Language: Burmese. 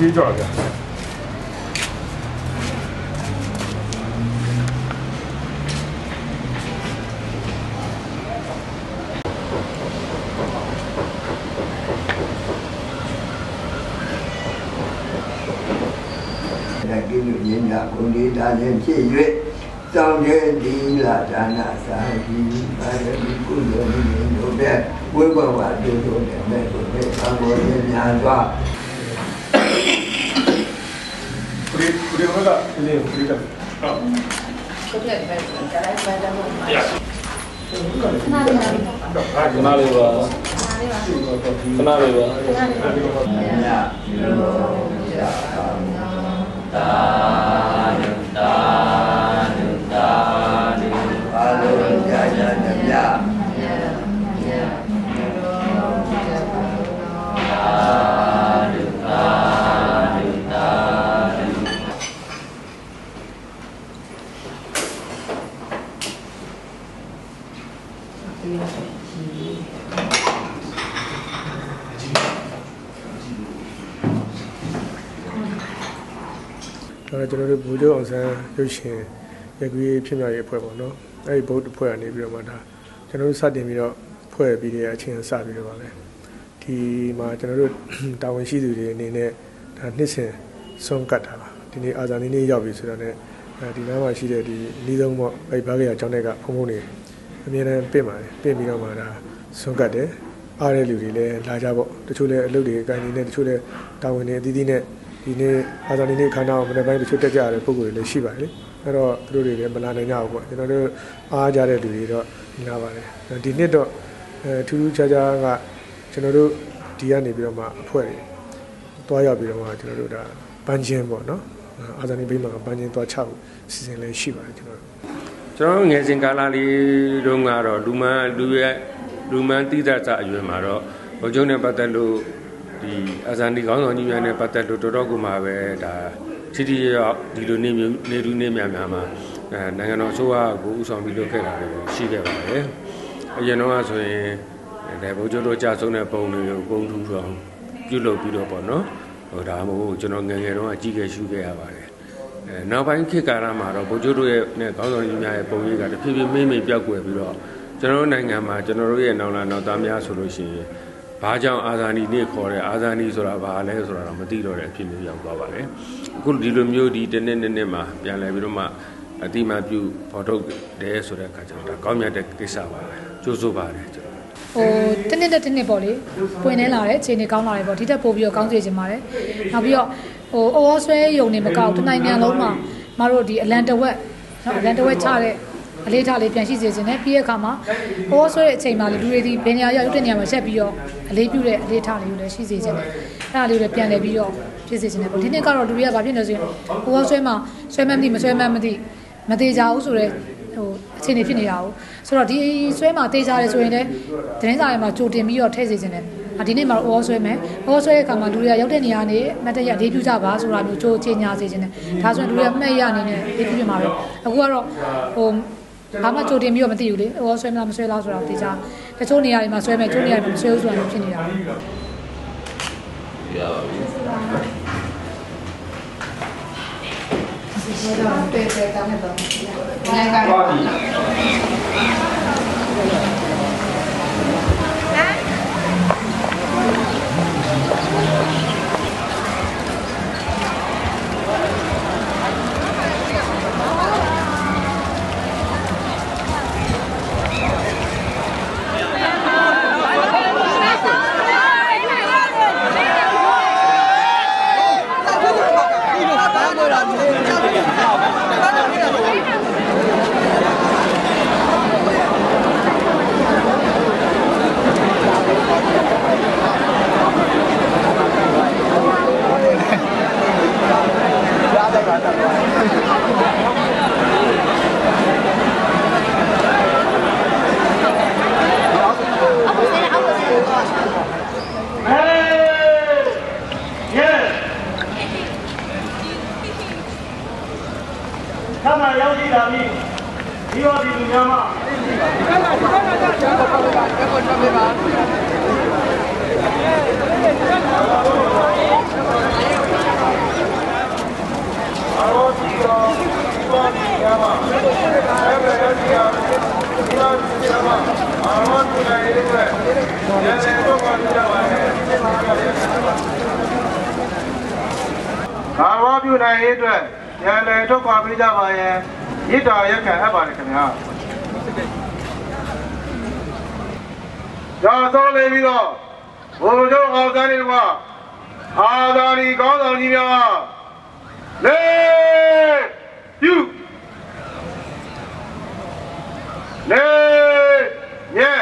ပြေးကြတော့ဗျာလကိလူညင်ညာကိုလေးတာလည်းဖြစ်၍တောင်းတဲ့ဒီလာဒါနာစာဒီပါရမီကုလိုနည်းတို့ပဲဝိဘဝတို့တို့နဲ့မဲ့ ကိုပဲသံဃာရှင်များစွာခရီးခရီးဘက်ကလေးခရီးတက်ဟုတ်ဟုတ်တယ်ပဲဒါလည်းပဲတော့မှာရနားလေးနားလေးတော့ဟာခဏလေးပါနားလေးပါခဏလေးပါနားလေးပါ ဒါတော့ကျွန်တော်တို့ဘူဂျိုအောင်ဆန်းရုပ်ရှင်ရကွေးဖြစ်မြောက်ရေးအဖွဲ့ပေါ့နော်အဲ့ဒီဘုတ်အဖွဲ့ကနေပြီးတော့မှဒါကျွန်တော်တို့စတင်ပြီးတော့ဖွဲ့ပြီးတဲ့အချိန်စပြီးတော့ပါပဲဒီမှာကျွန်တော်တို့တာဝန်ရှိသူတွေအနေနဲ့ဒါနှစ်စဉ်ဆုံးကတ်တာပါဒီနေ့အာဇာနည်နေ့ရောက်ပြီဆိုတော့ねဒီနားမှာရှိတဲ့ဒီအနည်းဆုံးပေါ့အဲ့ဘားကရအကြောင်းတွေကဖုံဖုံနေ အမြဲတမ်းပြင်ပါတယ်ပြင်ပြီးတော့မှဒါဆုံးကတ်တယ်အားတဲ့လူတွေလည်းလာကြပေါ့တချို့လည်းအလုပ်တွေအကိုင်းနေနဲ့တချို့လည်းတာဝန်တွေအသီးသီးနဲ့ဒီနေ့အာဇာနည်နေ့ခန္ဓာကိုမနေ့ပိုင်းတချို့တက်ကြရတဲ့ပုံစံတွေလည်းရှိပါတယ်လေအဲ့တော့သူတို့တွေလည်းမလာနိုင်ကြဘူးပေါ့ကျွန်တော်တို့အားကြတဲ့လူတွေတော့လာပါတယ်ဒီနှစ်တော့အဲထူးထူးခြားခြားကကျွန်တော်တို့ဒီကနေပြီးတော့မှအဖွဲ့တွေတွားရောက်ပြီးတော့မှကျွန်တော်တို့ဒါပန်းချင်းပေါ့နော်အာဇာနည်ဘိမှာပန်းချင်းတွားချဖို့စီစဉ်လည်းရှိပါတယ်ကျွန်တော်တို့ ကျွန်တော်ငယ်စဉ်ကာလလေးတုန်းကတော့လူမန်းလူရဲ့လူမန်းတိဒတ်စအရွယ်မှာတော့ဘုံကျုံနဲ့ပတ်သက်လို့ဒီအာဇာနည်ကောင်းဆောင်ကြီးများနဲ့ပတ်သက်လို့တော်တော်ကိုမှပဲဒါချီတီရောက်ဒီလိုနေမျိုးနေလူနေများများမှာအဲနိုင်ငံတော်အစိုးရကိုဥဆောင်ပြီးလုပ်ခဲ့တာတွေရှိခဲ့ပါတယ်အရင်တော့ဆိုရင်ဒါဘုံကျုံတို့ကြာဆုံးတဲ့ပုံတွေကိုပုံထူဆောင်ပြုလုပ်ပြီးတော့ပေါ့နော်ဟိုဒါမှမဟုတ်ကျွန်တော်ငယ်ငယ်တုန်းကကြီးခဲ့ရှုခဲ့ရပါတယ်အဲ နောက်ပိုင်းခေတ်ကာလမှာတော့ဗိုလ်ချုပ်တို့ရဲ့နဲ့ခေါင်းဆောင်ကြီးများရဲ့ပုံရိပ်ကတဖြည်းဖြည်းမင်းမင်းပြောက်ကွယ်ပြီးတော့ကျွန်တော်တို့နိုင်ငံမှာကျွန်တော်တို့ရဲ့နောင်လာနောက်သားများဆိုလို့ရှိရင်ဘာကြောင့်အာဇာနည်နေ့ခေါ်တဲ့အာဇာနည်ဆိုတာဘာလဲဆိုတာတော့မသိတော့တဲ့အဖြစ်မျိုးရောက်သွားပါတယ်အခုဒီလိုမျိုးဒီတစ်နှစ်နှစ်နှစ်မှာပြန်လဲပြီးတော့မှအတိမပြုဖော်ထုတ်တယ်ဆိုတဲ့အခါကျတော့ဒါကောင်းမြတ်တဲ့ကိစ္စပါပဲကြိုးစိုးပါတယ်ကျွန်တော်ဟိုတစ်နှစ်တစ်နှစ်ပေါ့လေပွင့်နေလာတယ်အခြေအနေကောင်းလာတယ်ပေါ့ဒီတက်ပို့ပြီးတော့ကောင်းစေချင်ပါတယ်နောက်ပြီးတော့ ဟိုအော်ဆွဲယုံနေမကောက်တနိုင်ငံလုံးမှာမတို့ဒီအလန်တဝက်နော်အလန်တဝက်ချတဲ့အလေးထားလေးပြန်ရှိစေချင်တယ်ပြီးတဲ့အခါမှာအော်ဆွဲတဲ့အချိန်မှာလေလူတွေဒီဘယ်နေရာရောက်တဲ့နေရာမှာဆက်ပြီးတော့အလေးပြုတဲ့အလေးထားလေးကိုလည်းရှိစေချင်တယ်အဲ့ဒါလေးကိုလည်းပြန်လည်ပြီးတော့ဖြစ်စေချင်တယ်ပေါ့ဒီနှစ်ကတော့လူတွေကဘာဖြစ်နေလဲဆိုရင်အော်ဆွဲမှာဆွဲမှန်းမသိမဆွဲမှန်းမသိမသေးကြဘူးဆိုတော့ဟိုအခြေအနေဖြစ်နေတာ哦ဆိုတော့ဒီဆွဲမှာတေးကြတယ်ဆိုရင်လည်းသတင်းစာတွေမှာကြိုတင်ပြီးတော့ထည့်စေခြင်းတယ်အ ဒီနေ့မှာတော့အော်ဆွဲမယ်အော်ဆွဲတဲ့အခါမှာလူတွေကရောက်တဲ့နေရာနေမတ်တရဒေးပြူကြပါဆိုတာမျိုးကြိုးချိန်ညာစေခြင်းနဲ့ဒါဆိုရင်လူတွေကမှတ်ရအနေနဲ့ဒေးပြူပြမှာပဲအခုကတော့ဟိုဘာမှကြိုတင်ပြီးတော့မသိဘူးလေအော်ဆွဲမလားမဆွဲလားဆိုတာတေချာတချို့နေရာတွေမှာဆွဲမယ်ချို့နေရာတွေမှာမဆွဲဘူးဆိုတာမျိုးဖြစ်နေတာရပါဘူးဒီတော့တွေ့တဲ့တာနဲ့တော့ဒီနေ့ကတော့ ဒီရောဒီလူများမှာခရောဒီတော်ဒီတော်ဒီရမှာအဲ့ဒါရစီအောင်ဒီတော်ဒီရမှာအာရောဒီနိုင်ရဲ့အတွက်ရန်လည်းတော့ပါကြပါလေအာရောပြုနိုင်ရဲ့အတွက်ရန်လည်းတော့ပါပြကြပါရဲ့ မေတ္တာရက်ခံအပ်ပါတယ်ခင်ဗျာဒါသောလေးပြီးတော့ဘုံတို့အောင်သားတွေကအာသာရီကောင်းဆောင်ကြီးများလေယူလေညဲ